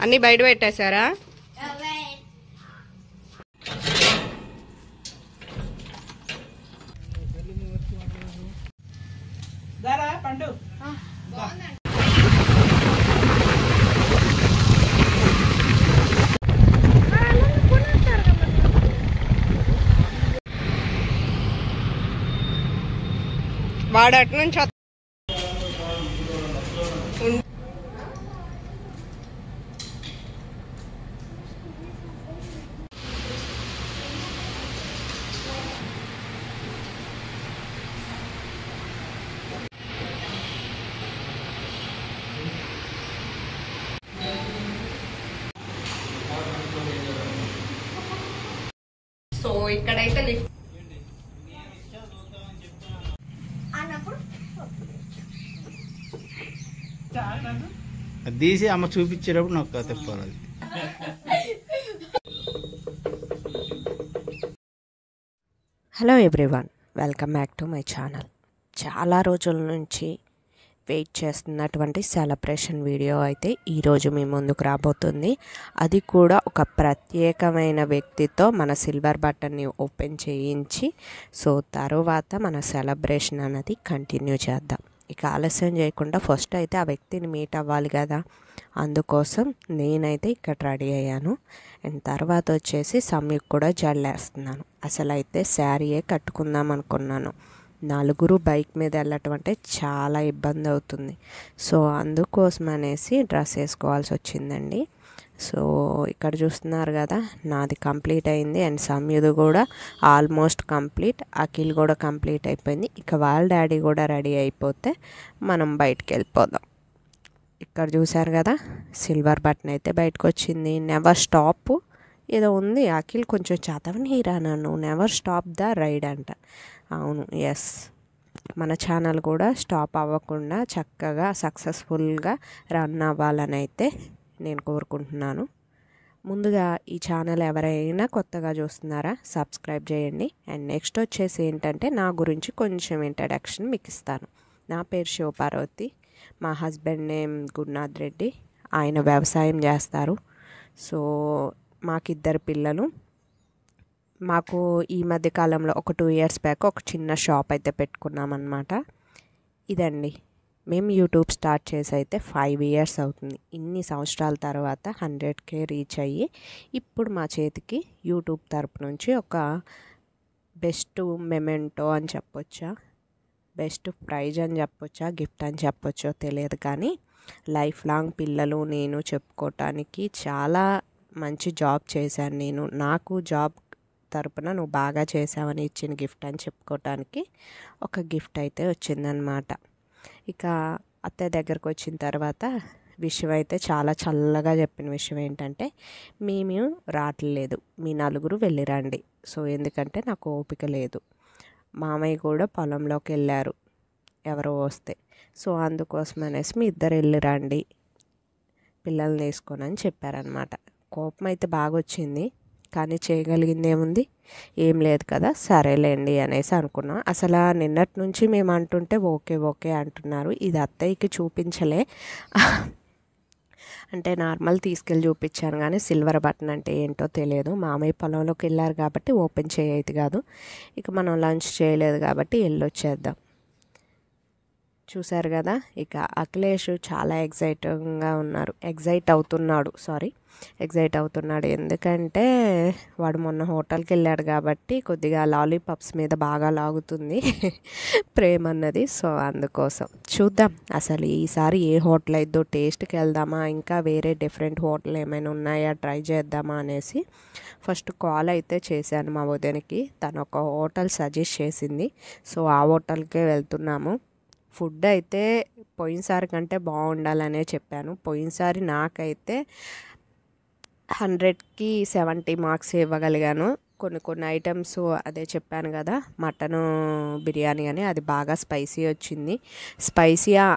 అన్ని బయట పెట్టేశారా? దారా పండు. వాడు అటు నుంచి ఇక్కడైతే లిఫ్ట్ అది తీసి అమ్మ చూపించేటప్పుడు నాకు తిప్పాలి అది. Hello everyone welcome back to my channel చాలా రోజుల నుంచి వెయిట్ చేస్తున్నటువంటి సెలబ్రేషన్ వీడియో అయితే ఈరోజు మీ ముందుకు రాబోతుంది. అది కూడా ఒక ప్రత్యేకమైన వ్యక్తితో మన సిల్వర్ బటన్ని ఓపెన్ చేయించి సో తరువాత మన సెలబ్రేషన్ అనేది కంటిన్యూ చేద్దాం. ఇక ఆలస్యం చేయకుండా ఫస్ట్ అయితే ఆ వ్యక్తిని మీట్ అవ్వాలి కదా. అందుకోసం నేనైతే ఇక్కడ రెడీ అయ్యాను. అండ్ తర్వాత వచ్చేసి సమ్యక్ కూడా జల్లేస్తున్నాను. అసలు అయితే శారీయే కట్టుకుందాం అనుకున్నాను. నలుగురు బైక్ మీద వెళ్ళటం అంటే చాలా ఇబ్బంది అవుతుంది. సో అందుకోసం అనేసి డ్రెస్ వేసుకోవాల్సి వచ్చిందండి. సో ఇక్కడ చూస్తున్నారు కదా నాది కంప్లీట్ అయింది అండ్ సమ్యుది కూడా ఆల్మోస్ట్ కంప్లీట్ అఖిల్ కూడా కంప్లీట్ అయిపోయింది. ఇక వాళ్ళ డాడీ కూడా రెడీ అయిపోతే మనం బయటికి వెళ్ళిపోదాం. ఇక్కడ చూసారు కదా సిల్వర్ బటన్ అయితే బయటకు వచ్చింది. నెవర్ స్టాప్ ఏదో ఉంది అఖిల్ కొంచెం చదవనీరా నన్ను నెవర్ స్టాప్ ద రైడ్ అంట. అవును ఎస్ మన ఛానల్ కూడా స్టాప్ అవ్వకుండా చక్కగా సక్సెస్ఫుల్గా రన్ అవ్వాలని అయితే నేను కోరుకుంటున్నాను. ముందుగా ఈ ఛానల్ ఎవరైనా కొత్తగా చూస్తున్నారా సబ్స్క్రైబ్ చేయండి. అండ్ నెక్స్ట్ వచ్చేసి ఏంటంటే నా గురించి కొంచెం ఇంట్రడక్షన్ మీకు ఇస్తాను. నా పేరు శివపార్వతి. మా హస్బెండ్ నేమ్ గురునాథ్ రెడ్డి. ఆయన వ్యవసాయం చేస్తారు. సో మాకిద్దరు పిల్లలు. మాకు ఈ మధ్య కాలంలో ఒక టూ ఇయర్స్ బ్యాక్ ఒక చిన్న షాప్ అయితే పెట్టుకున్నామన్నమాట. ఇదండి. మేము యూట్యూబ్ స్టార్ట్ చేసి అయితే ఫైవ్ ఇయర్స్ అవుతుంది. ఇన్ని సంవత్సరాల తర్వాత హండ్రెడ్ కే రీచ్ అయ్యి ఇప్పుడు మా చేతికి యూట్యూబ్ తరపు నుంచి ఒక బెస్ట్ మెమెంటో అని చెప్పొచ్చా? బెస్ట్ ప్రైజ్ అని చెప్పొచ్చా? గిఫ్ట్ అని చెప్పొచ్చో తెలియదు కానీ లైఫ్ లాంగ్ పిల్లలు నేను చెప్పుకోవటానికి చాలా మంచి జాబ్ చేశాను నేను. నాకు జాబ్ తరపున నువ్వు బాగా చేసావని ఇచ్చిన గిఫ్ట్ అని చెప్పుకోవటానికి ఒక గిఫ్ట్ అయితే వచ్చిందనమాట ఇక అత్తయ్య దగ్గరకు వచ్చిన తర్వాత విషయం అయితే చాలా చల్లగా చెప్పిన విషయం ఏంటంటే మేము రావట్లేదు మీ నలుగురు వెళ్ళిరండి సో ఎందుకంటే నాకు ఓపిక లేదు. మామయ్య కూడా పొలంలోకి వెళ్ళారు. ఎవరో వస్తే. సో అందుకోసం అనేసి మీ ఇద్దరు వెళ్ళిరండి పిల్లల్ని తీసుకొని అని చెప్పారనమాట కోపం అయితే బాగా వచ్చింది కానీ చేయగలిగింది ఏముంది ఏం లేదు కదా సరేలేండి అనేసి అనుకున్నాం. అసలు నిన్నటి నుంచి మేము అంటుంటే ఓకే ఓకే అంటున్నారు. ఇది అత్తయ్యకి చూపించలే. అంటే నార్మల్ తీసుకెళ్ళి చూపించాను కానీ సిల్వర్ బటన్ అంటే ఏంటో తెలియదు. మామయ్య పొలంలోకి వెళ్ళారు కాబట్టి ఓపెన్ చేయదు కాదు. ఇక మనం లంచ్ చేయలేదు కాబట్టి వెళ్ళొచ్చేద్దాం. చూశారు కదా? ఇక అఖిలేష్ చాలా ఎగ్జైటింగ్గా ఉన్నారు. ఎగ్జైట్ అవుతున్నాడు. సారీ ఎగ్జైట్ అవుతున్నాడు. ఎందుకంటే వాడు మొన్న హోటల్కి వెళ్ళాడు కాబట్టి కొద్దిగా లాలీపాప్స్ మీద బాగా లాగుతుంది. ప్రేమ అన్నది. సో అందుకోసం. చూద్దాం. అసలు ఈసారి ఏ హోటల్ అయిద్దో టేస్ట్కి వెళ్దామా? ఇంకా వేరే డిఫరెంట్ హోటల్ ఏమైనా ఉన్నాయా? ట్రై చేద్దామా అనేసి ఫస్ట్ కాల్ అయితే చేశాను మా వదినకి తను ఒక హోటల్ సజెస్ట్ చేసింది. సో ఆ హోటల్కే వెళ్తున్నాము. ఫుడ్ అయితే పోయినసారి కంటే బాగుండాలనే చెప్పాను. పోయినసారి నాకైతే హండ్రెడ్కి సెవెంటీ మార్క్స్ ఇవ్వగలిగాను. కొన్ని కొన్ని ఐటమ్స్ అదే చెప్పాను కదా మటన్ బిర్యానీ అని అది బాగా స్పైసీ వచ్చింది. స్పైసీయా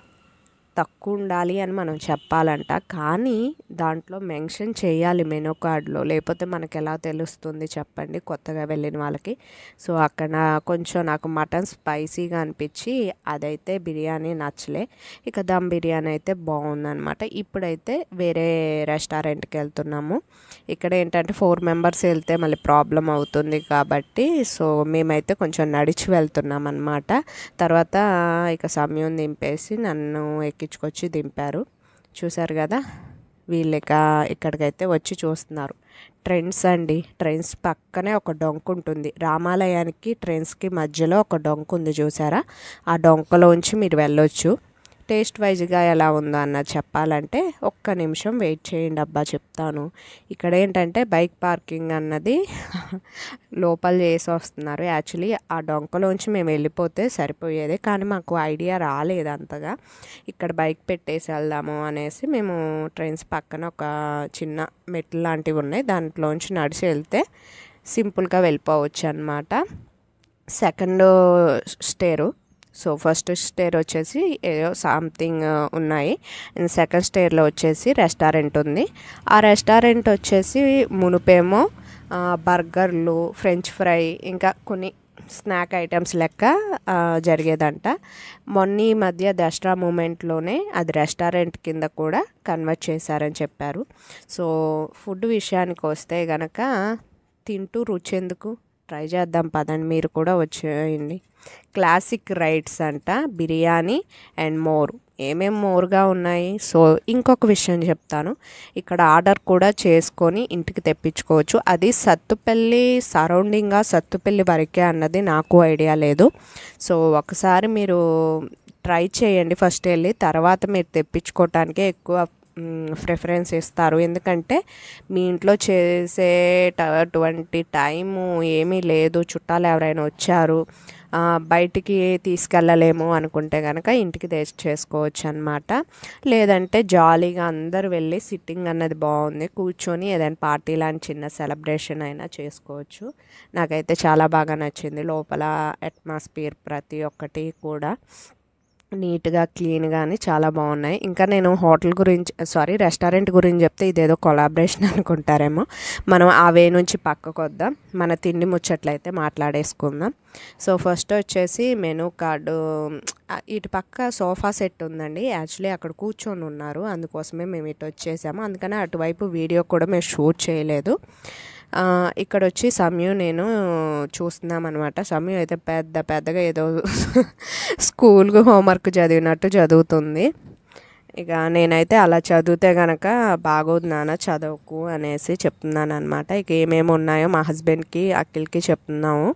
తక్కువ ఉండాలి అని మనం చెప్పాలంట. కానీ దాంట్లో మెన్షన్ చేయాలి మెనూ కార్డ్లో. లేకపోతే మనకి ఎలా తెలుస్తుంది చెప్పండి కొత్తగా వెళ్ళిన వాళ్ళకి. సో అక్కడ కొంచెం నాకు మటన్ స్పైసీగా అనిపించి అదైతే బిర్యానీ నచ్చలే. ఇక దమ్ బిర్యానీ అయితే బాగుందనమాట. ఇప్పుడైతే వేరే రెస్టారెంట్కి వెళ్తున్నాము. ఇక్కడ ఏంటంటే ఫోర్ మెంబర్స్ వెళ్తే మళ్ళీ ప్రాబ్లం అవుతుంది కాబట్టి సో మేమైతే కొంచెం నడిచి వెళ్తున్నాం అనమాట తర్వాత ఇక సమయం దింపేసి నన్ను ఎక్కించుకొచ్చి దింపారు. చూశారు కదా వీళ్ళు ఇక ఇక్కడికైతే వచ్చి చూస్తున్నారు. ట్రైన్స్ అండి ట్రైన్స్ పక్కనే ఒక డొంక ఉంటుంది. రామాలయానికి ట్రైన్స్కి మధ్యలో ఒక డొంక్ ఉంది చూసారా ఆ డొంకలోంచి మీరు వెళ్ళొచ్చు. టేస్ట్ వైజ్గా ఎలా ఉందో అన్నది చెప్పాలంటే ఒక్క నిమిషం వెయిట్ చేయండి అబ్బా చెప్తాను. ఇక్కడ ఏంటంటే బైక్ పార్కింగ్ అన్నది లోపల చేసి వస్తున్నారు. యాక్చువల్లీ ఆ డొంకలోంచి మేము వెళ్ళిపోతే సరిపోయేది కానీ మాకు ఐడియా రాలేదు అంతగా. ఇక్కడ బైక్ పెట్టేసి వెళ్దాము అనేసి మేము ట్రైన్స్ పక్కన ఒక చిన్న మెట్లు లాంటివి ఉన్నాయి. దాంట్లోంచి నడిచి వెళ్తే సింపుల్గా వెళ్ళిపోవచ్చు అనమాట second stair. So first stair వచ్చేసి ఏదో సంథింగ్ uh, ఉన్నాయి. అండ్ సెకండ్ స్టేర్లో వచ్చేసి రెస్టారెంట్ ఉంది. ఆ రెస్టారెంట్ వచ్చేసి మునుపేమో బర్గర్లు ఫ్రెంచ్ ఫ్రై ఇంకా కొన్ని స్నాక్ ఐటమ్స్ లెక్క జరిగేదంట. మొన్న ఈ మధ్య దసరా మూమెంట్లోనే అది రెస్టారెంట్ కింద కూడా కన్వర్ట్ చేశారని చెప్పారు. సో ఫుడ్ విషయానికి వస్తే గనక తింటూ రుచి ఎందుకు? ట్రై చేద్దాం పదండి. మీరు కూడా వచ్చేయండి. క్లాసిక్ రైడ్స్ అంట బిర్యానీ అండ్ మోర్. ఏమేం మోర్గా ఉన్నాయి? సో ఇంకొక విషయం చెప్తాను. ఇక్కడ ఆర్డర్ కూడా చేసుకొని ఇంటికి తెప్పించుకోవచ్చు. అది సత్తుపల్లి సరౌండింగ్గా సత్తుపల్లి వరకే అన్నది నాకు ఐడియా లేదు. సో ఒకసారి మీరు ట్రై చేయండి ఫస్ట్ వెళ్ళి. తర్వాత మీరు తెప్పించుకోవటానికే ఎక్కువ ప్రిఫరెన్స్ ఇస్తారు. ఎందుకంటే మీ ఇంట్లో చేసేటటువంటి టైము ఏమీ లేదు. చుట్టాలు ఎవరైనా వచ్చారు. బయటికి తీసుకెళ్ళలేము అనుకుంటే కనుక ఇంటికి తెచ్చి చేసుకోవచ్చు అనమాట లేదంటే జాలీగా అందరు వెళ్ళి సిట్టింగ్ అన్నది బాగుంది. కూర్చొని ఏదైనా పార్టీ లాంటి చిన్న సెలబ్రేషన్ అయినా చేసుకోవచ్చు. నాకైతే చాలా బాగా నచ్చింది. లోపల అట్మాస్ఫియర్ ప్రతి ఒక్కటి కూడా. నీట్గా క్లీన్గా అని చాలా బాగున్నాయి. ఇంకా నేను హోటల్ గురించి సారీ రెస్టారెంట్ గురించి చెప్తే ఇదేదో కొలాబరేషన్ అనుకుంటారేమో. మనం ఆ వే నుంచి పక్కకు వద్దాం. మన తిండి ముచ్చట్లయితే మాట్లాడేసుకుందాం. సో ఫస్ట్ వచ్చేసి మెనూ కార్డు ఇటు పక్క సోఫా సెట్ ఉందండి. యాక్చువల్లీ అక్కడ కూర్చొని ఉన్నారు. అందుకోసమే మేము ఇటు వచ్చేసాము. అందుకని అటువైపు వీడియో కూడా మేము షూట్ చేయలేదు. ఇక్కడ వచ్చి సమయు నేను చూస్తున్నాం అనమాట సమయు అయితే పెద్ద పెద్దగా ఏదో స్కూల్కి హోంవర్క్ చదివినట్టు చదువుతుంది. ఇక నేనైతే అలా చదివితే గనక బాగోదు నాన్న చదవకు అనేసి చెప్తున్నాను అనమాట ఇక ఏమేమి ఉన్నాయో మా హస్బెండ్కి అఖిల్కి చెప్తున్నాము.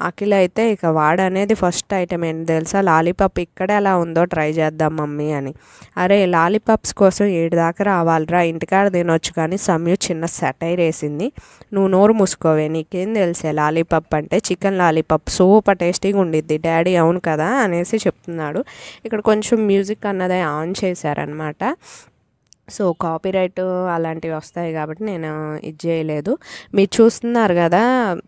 అఖిల్ అయితే ఇక వాడనేది ఫస్ట్ ఐటమ్ ఏంటి తెలుసా? లాలీపాప్ ఇక్కడ ఎలా ఉందో ట్రై చేద్దాం మమ్మీ అని. అరే లాలీపాప్స్ కోసం ఏడు దాకా రావాలిరా ఇంటికాడ తినొచ్చు కానీ సమ్యు చిన్న సెటైర్ వేసింది. నువ్వు నోరు మూసుకోవే నీకేం తెలిసే లాలీపాప్ అంటే చికెన్ లాలీపాప్ సూపర్ టేస్టీగా ఉండిద్ది. డాడీ అవును కదా అనేసి చెప్తున్నాడు. ఇక్కడ కొంచెం మ్యూజిక్ అన్నది ఆన్ చేశారనమాట సో కాపీరైట్ అలాంటివి వస్తాయి కాబట్టి నేను ఇది చేయలేదు. మీరు చూస్తున్నారు కదా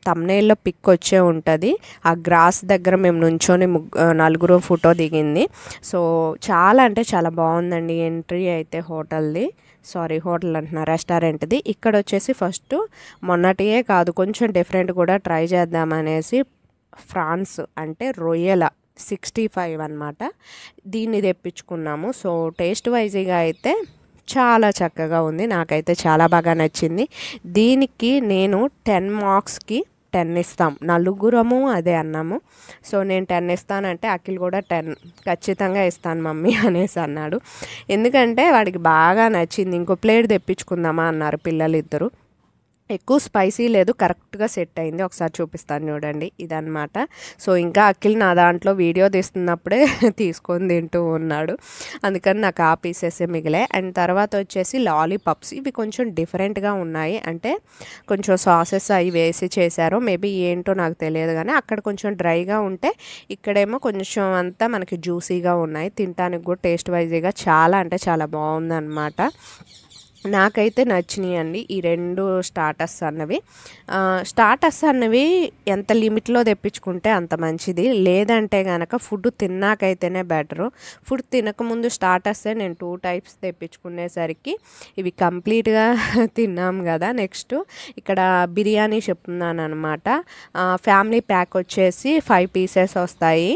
తమ్నేల్లో పిక్ వచ్చే ఉంటుంది. ఆ గ్రాస్ దగ్గర మేము నుంచొని ముగ్గు నలుగురు ఫోటో దిగింది. సో చాలా అంటే చాలా బాగుందండి ఎంట్రీ అయితే హోటల్ది. సారీ హోటల్ అంటున్నా రెస్టారెంట్ది. ఇక్కడ వచ్చేసి ఫస్ట్ మొన్నటియే కాదు కొంచెం డిఫరెంట్ కూడా ట్రై చేద్దామనేసి ఫ్రాన్స్ అంటే రొయ్యల సిక్స్టీ ఫైవ్ అనమాట దీన్ని తెప్పించుకున్నాము. సో టేస్ట్ వైజ్గా అయితే చాలా చక్కగా ఉంది. నాకైతే చాలా బాగా నచ్చింది. దీనికి నేను టెన్ మార్క్స్కి టెన్ ఇస్తాం. నలుగురము అదే అన్నాము. సో నేను టెన్ ఇస్తానంటే అఖిల్ కూడా టెన్ ఖచ్చితంగా ఇస్తాను మమ్మీ అనేసి అన్నాడు. ఎందుకంటే వాడికి బాగా నచ్చింది. ఇంకో ప్లేట్ తెప్పించుకుందామా అన్నారు పిల్లలు ఇద్దరు ఎక్కువ స్పైసీ లేదు కరెక్ట్గా సెట్ అయింది. ఒకసారి చూపిస్తాను చూడండి. ఇదనమాట సో ఇంకా అఖిల్ నా దాంట్లో వీడియో తీస్తున్నప్పుడే తీసుకొని తింటూ ఉన్నాడు. అందుకని నాకు ఆ పీసెసే మిగిలే అండ్ తర్వాత వచ్చేసి లాలీపాప్స్. ఇవి కొంచెం డిఫరెంట్గా ఉన్నాయి. అంటే కొంచెం సాసెస్ అవి వేసి చేశారు మేబీ ఏంటో నాకు తెలియదు కానీ అక్కడ కొంచెం డ్రైగా ఉంటే ఇక్కడేమో కొంచెం అంతా మనకి జ్యూసీగా ఉన్నాయి. తినడానికి కూడా టేస్ట్ వైజ్గా చాలా అంటే చాలా బాగుందన్నమాట. నాకైతే నచ్చినాయి అండి ఈ రెండు స్టార్టర్స్ అన్నవి. స్టార్టర్స్ అన్నవి ఎంత లిమిట్లో తెప్పించుకుంటే అంత మంచిది. లేదంటే కనుక ఫుడ్ తిన్నాకైతేనే బెటరు. ఫుడ్ తినకముందు స్టార్టర్సే నేను టూ టైప్స్ తెప్పించుకునేసరికి ఇవి కంప్లీట్గా తిన్నాం కదా నెక్స్ట్ ఇక్కడ బిర్యానీ చెప్తున్నాను అనమాట ఫ్యామిలీ ప్యాక్ వచ్చేసి ఫైవ్ పీసెస్ వస్తాయి.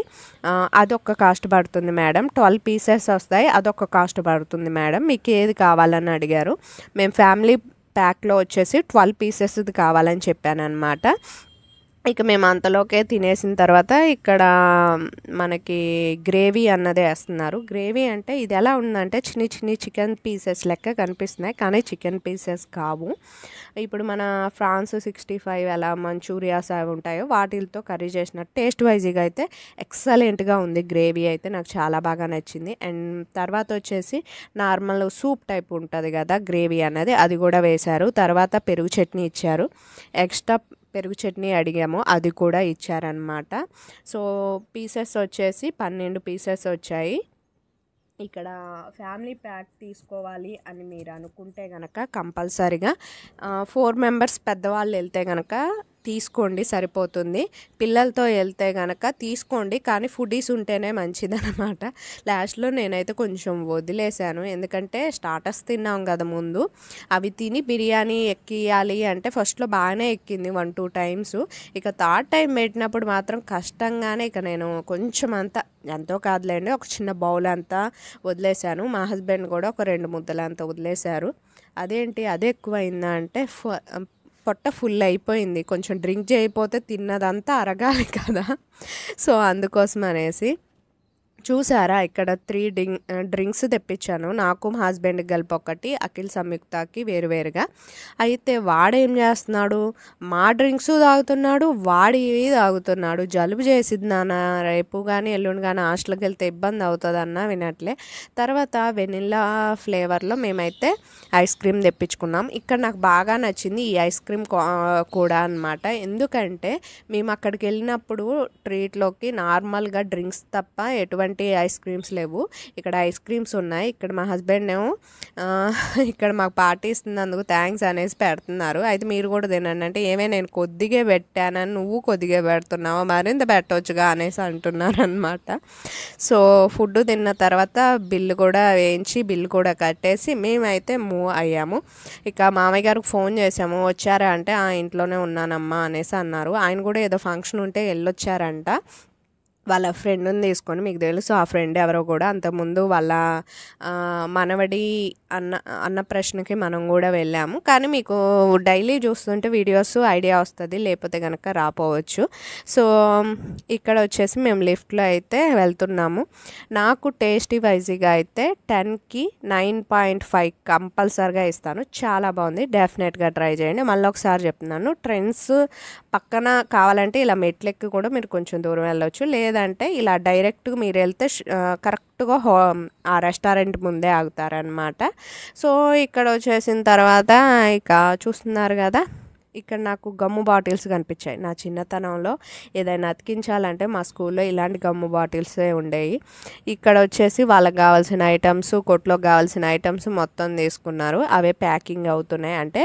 అదొక కాస్ట్ పడుతుంది మేడం. ట్వెల్వ్ పీసెస్ వస్తాయి. అదొక కాస్ట్ పడుతుంది మేడం. మీకు ఏది కావాలని అడిగారు? మేము ఫ్యామిలీ ప్యాక్లో వచ్చేసి ట్వెల్వ్ పీసెస్ది కావాలని చెప్పాను అనమాట ఇక మేము అంతలోకే తినేసిన తర్వాత ఇక్కడ మనకి గ్రేవీ అన్నదే వేస్తున్నారు. గ్రేవీ అంటే ఇది ఎలా ఉందంటే చిన్ని చిన్ని చికెన్ పీసెస్ లెక్క కనిపిస్తున్నాయి. కానీ చికెన్ పీసెస్ కావు. ఇప్పుడు మన ఫ్రాన్స్ సిక్స్టీ ఫైవ్ ఎలా మంచూరియాస్ అవి ఉంటాయో వాటితో కర్రీ చేసిన టేస్ట్ వైజ్గా అయితే ఎక్సలెంట్గా ఉంది గ్రేవీ అయితే. నాకు చాలా బాగా నచ్చింది. అండ్ తర్వాత వచ్చేసి నార్మల్ సూప్ టైప్ ఉంటుంది కదా గ్రేవీ అన్నది. అది కూడా వేశారు. తర్వాత పెరుగు చట్నీ ఇచ్చారు. ఎక్స్ట్రా పెరుగు చట్నీ అడిగాము అది కూడా ఇచ్చారనమాట సో పీసెస్ వచ్చేసి పన్నెండు పీసెస్ వచ్చాయి. ఇక్కడ ఫ్యామిలీ ప్యాక్ తీసుకోవాలి అని మీరు అనుకుంటే కనుక కంపల్సరిగా ఫోర్ మెంబర్స్ పెద్దవాళ్ళు వెళ్తే కనుక తీసుకోండి సరిపోతుంది. పిల్లలతో వెళ్తే గనక తీసుకోండి కానీ ఫుడీస్ ఉంటేనే మంచిదన్నమాట. లాస్ట్లో నేనైతే కొంచెం వదిలేశాను. ఎందుకంటే స్టార్టర్స్ తిన్నాం కదా ముందు. అవి తిని బిర్యానీ ఎక్కియాలి అంటే ఫస్ట్లో బాగానే ఎక్కింది వన్ టూ టైమ్స్. ఇక థర్డ్ టైం పెట్టినప్పుడు మాత్రం కష్టంగానే ఇక నేను కొంచెం అంతా ఎంతో కాదులేండి ఒక చిన్న బౌల్ అంతా వదిలేశాను. మా హస్బెండ్ కూడా ఒక రెండు ముద్దలంతా వదిలేశారు. అదేంటి అదే ఎక్కువైందా అంటే ఫ- పొట్ట ఫుల్ అయిపోయింది. కొంచెం డ్రింక్ చేయకపోతే తిన్నదంతా అరగాలి కదా. సో అందుకోసం అనేసి చూసారా? ఇక్కడ త్రీ డ్రింక్ డ్రింక్స్ తెప్పించాను. నాకు మా హస్బెండ్కి కలిపి ఒకటి అఖిల్ సంయుక్తకి వేరువేరుగా అయితే వాడేం చేస్తున్నాడు? మా డ్రింక్స్ తాగుతున్నాడు వాడి తాగుతున్నాడు? జలుబు చేసింది నాన్న రేపు కానీ ఎల్లుండి కానీ హాస్టల్కి వెళ్తే ఇబ్బంది అవుతుందన్న వినట్లే. తర్వాత వెనిల్లా ఫ్లేవర్లో మేమైతే ఐస్ క్రీమ్ తెప్పించుకున్నాం. ఇక్కడ నాకు బాగా నచ్చింది ఈ ఐస్ క్రీమ్ కో- కూడా అనమాట ఎందుకంటే మేము అక్కడికి వెళ్ళినప్పుడు ట్రీట్లోకి నార్మల్గా డ్రింక్స్ తప్ప ఎటువంటి ఐస్ క్రీమ్స్ లేవు. ఇక్కడ ఐస్ క్రీమ్స్ ఉన్నాయి. ఇక్కడ మా హస్బెండ్ ఏమో ఇక్కడ మాకు పార్టీ ఇస్తున్నందుకు థ్యాంక్స్ అనేసి పెడుతున్నారు. అయితే మీరు కూడా తినండి. అంటే ఏమే నేను కొద్దిగా పెట్టానని నువ్వు కొద్దిగా పెడుతున్నావు? మరింత పెట్టవచ్చుగా అనేసి అంటున్నారు అనమాట సో ఫుడ్ తిన్న తర్వాత బిల్లు కూడా వేయించి బిల్లు కూడా కట్టేసి మేమైతే మూవ్ అయ్యాము. ఇక మామయ్య గారికి ఫోన్ చేసాము వచ్చారా? అంటే ఆ ఇంట్లోనే ఉన్నానమ్మా అనేసి అన్నారు. ఆయన కూడా ఏదో ఫంక్షన్ ఉంటే వెళ్ళొచ్చారంట. వాళ్ళ ఫ్రెండ్ని తీసుకొని మీకు తెలుసు ఆ ఫ్రెండ్ ఎవరో కూడా అంతకుముందు వాళ్ళ మనవడి అన్న అన్న ప్రశ్నకి మనం కూడా వెళ్ళాము. కానీ మీకు డైలీ చూస్తుంటే వీడియోస్ ఐడియా వస్తుంది లేకపోతే కనుక రాపోవచ్చు. సో ఇక్కడ వచ్చేసి మేము లిఫ్ట్లో అయితే వెళ్తున్నాము. నాకు టేస్టీ వైజీగా అయితే టెన్కి నైన్ పాయింట్ ఫైవ్ కంపల్సరిగా ఇస్తాను. చాలా బాగుంది డెఫినెట్గా ట్రై చేయండి. మళ్ళీ ఒకసారి చెప్తున్నాను ట్రెండ్స్ పక్కన కావాలంటే ఇలా మెట్లెక్కి కూడా మీరు కొంచెం దూరం వెళ్ళొచ్చు. లేదంటే ఇలా డైరెక్ట్ మీరు వెళ్తే కరెక్ట్గా హో ఆ రెస్టారెంట్ ముందే ఆగుతారనమాట సో ఇక్కడ వచ్చేసిన తర్వాత ఇక చూస్తున్నారు కదా ఇక్కడ నాకు గమ్ము బాటిల్స్ కనిపించాయి. నా చిన్నతనంలో ఏదైనా అతికించాలంటే మా స్కూల్లో ఇలాంటి గమ్ము బాటిల్సే ఉండేవి. ఇక్కడ వచ్చేసి వాళ్ళకి కావాల్సిన ఐటమ్స్ కొట్లోకి కావాల్సిన ఐటమ్స్ మొత్తం తీసుకున్నారు. అవే ప్యాకింగ్ అవుతున్నాయి. అంటే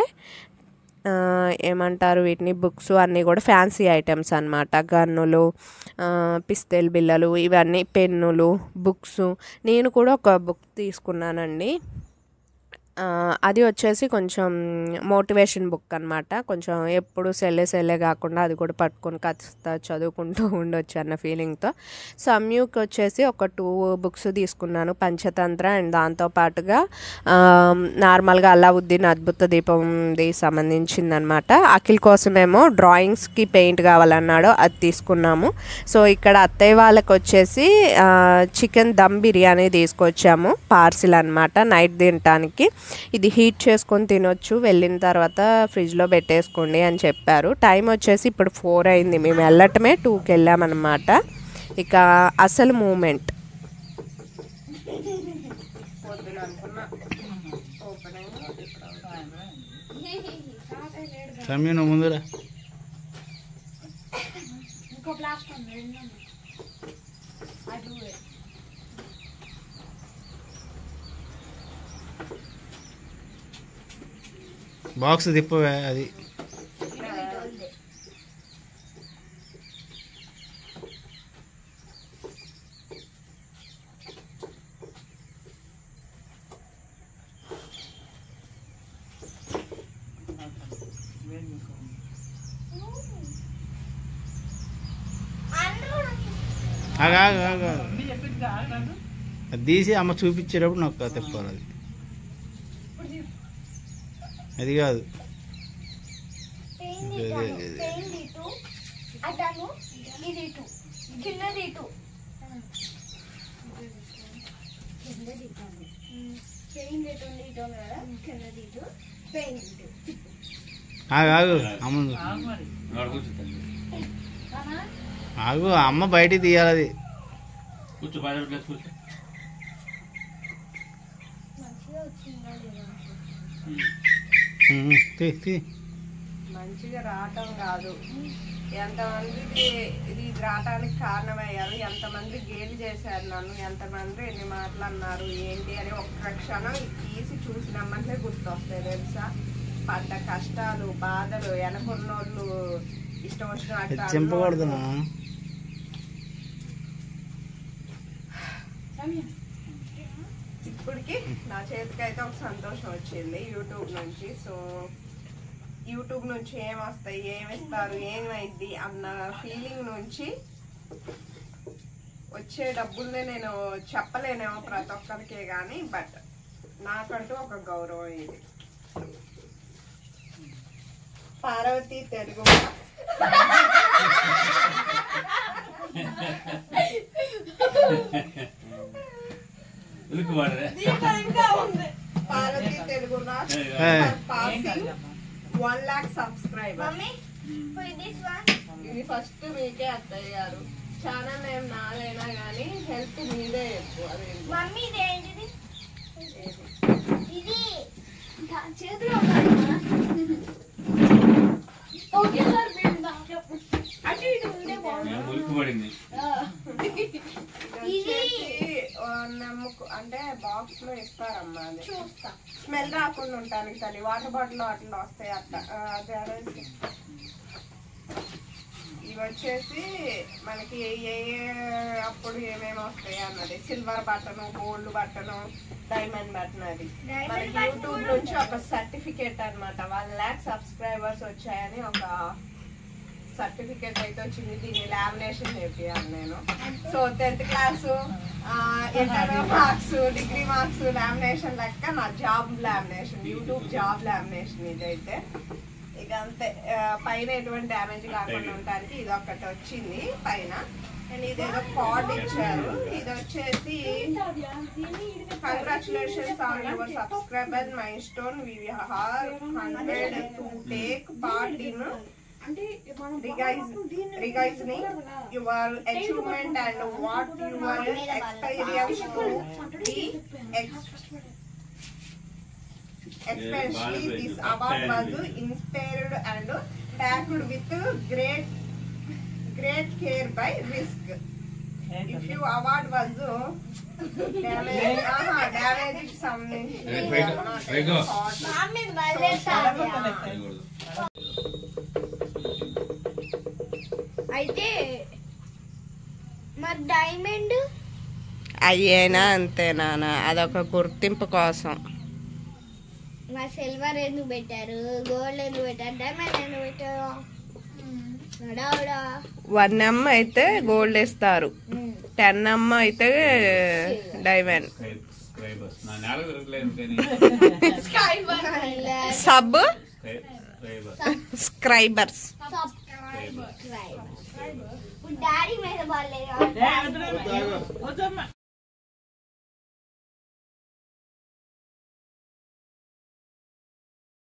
ఏమంటారు వీటిని? బుక్స్ అన్నీ కూడా ఫ్యాన్సీ ఐటమ్స్ అనమాట గన్నులు ఆ, పిస్తెల్ బిళ్ళలు ఇవన్నీ పెన్నులు బుక్స్. నేను కూడా ఒక బుక్ తీసుకున్నానండి. అది వచ్చేసి కొంచెం మోటివేషన్ బుక్ అనమాట కొంచెం ఎప్పుడు సెల్లే సెల్లే కాకుండా అది కూడా పట్టుకొని కాస్త చదువుకుంటూ ఉండొచ్చు అన్న ఫీలింగ్తో సమ్యూకి వచ్చేసి ఒక టూ బుక్స్ తీసుకున్నాను పంచతంత్ర అండ్ దాంతోపాటుగా నార్మల్గా అలావుద్దీన్ అద్భుత దీపంది సంబంధించిందనమాట అఖిల్ కోసమేమో డ్రాయింగ్స్కి పెయింట్ కావాలన్నాడు అది తీసుకున్నాము. సో ఇక్కడ అత్తయ్య వాళ్ళకి వచ్చేసి చికెన్ దమ్ బిర్యానీ తీసుకొచ్చాము పార్సిల్ అనమాట నైట్ తినటానికి. ఇది హీట్ చేసుకొని తినొచ్చు. వెళ్ళిన తర్వాత ఫ్రిడ్జ్లో పెట్టేసుకోండి అని చెప్పారు. టైం వచ్చేసి ఇప్పుడు ఫోర్ అయింది. మేము వెళ్ళటమే టూకి వెళ్ళామన్నమాట. ఇక అసలు మూమెంట్. సమయం ముందురా. బాక్స్ తిప్పవే అది. తీసి అమ్మ చూపించేటప్పుడు నాకు తెప్పాలి అది. అది కాదు. ఆగు అమ్మ. ఆగు అమ్మ బయటికి తీయాలి అది. కూర్చో మంచిగా వచ్చిందా లేదా ఉమ్, తీ తీ. మంచిగా రావటం కాదు. ఎంతమందికి ఇది రావటానికి కారణమయ్యారు? ఎంతమంది గేలు చేశారు నన్ను? ఎంతమంది ఎన్ని మాటలు అన్నారు? ఏంటి అని ఒక్క క్షణం తీసి చూసినామంటే గుర్తొస్తాయి తెలుసా? పడ్డ కష్టాలు బాధలు వెనకున్నోళ్ళు ఇష్టం అది వచ్చినట్టు ఇప్పటికి నా చేతికి అయితే ఒక సంతోషం వచ్చింది యూట్యూబ్ నుంచి. సో యూట్యూబ్ నుంచి ఏం వస్తాయి ఏం ఇస్తారు ఏమైంది అన్న ఫీలింగ్ నుంచి వచ్చే డబ్బుల్ని నేను చెప్పలేనేమో ప్రతి ఒక్కరికే కానీ బట్ నాకంటూ ఒక గౌరవం ఇది. Parvathi Telugu Parvathi Telugu one lakh subscriber mummy పోయి దిస్ వన్ ఇది ఫస్ట్ మీకే అత్తయ్య గారు. ఛానల్ నేమ్ నాదైనా కానీ హెల్ప్ మీదే ఎక్కువ? మమ్మీ ఇది ఏంటిది ఏది? ఇది చేతిలో మేము అటు ఇటు ఉండే బాగుంది ఇది వచ్చేసి, నమ్ముకు అంటే బాక్స్లో ఇస్తారమ్మా అది. చూస్తా స్మెల్ రాకుండా ఉంటానికి తల్లి. వాటర్ బాటిల్ అట్లా వస్తాయి అట్లా అది. ఇవి వచ్చేసి మనకి ఏ ఏ అప్పుడు ఏమేమి వస్తాయి అన్నది. Silver button gold button diamond button అది. మనకి యూట్యూబ్ నుంచి ఒక సర్టిఫికేట్ అన్నమాట. వన్ ల్యాక్ సబ్స్క్రైబర్స్ వచ్చాయని ఒక సర్టిఫికేట్ అయితే వచ్చింది దీన్ని లామినేషన్ చేపియాలి నేను. So tenth class inter marks degree marks lamination లెక్క నా job lamination YouTube job lamination ఇదైతే. ఇక అంతే పైన ఎటువంటి డ్యామేజ్ కాకుండా ఉండడానికి ఇది ఒకటి వచ్చింది పైన. అండ్ ఇదేదో కార్డ్ ఇచ్చారు. ఇది వచ్చేసి congratulations on your subscriber milestone we are honoured to take part in regarding your achievement and what your experience. To be especially this award was inspired and backed with great great care by risk. If you award was damage aha damage something అయితే మరి diamond అయ్యేనా అంతే నాన్న అదొక గుర్తింపు కోసం. మా silver ఎందుకు పెట్టారు? గోల్డ్ ఎందుకు పెట్టారు? డైమండ్ ఎందుకు పెట్టారు? వన్ ఎమ్ అయితే గోల్డ్ ఇస్తారు టెన్ ఎమ్ అయితే డైమండ్ సబ్ స్క్రైబర్స్ डी मे त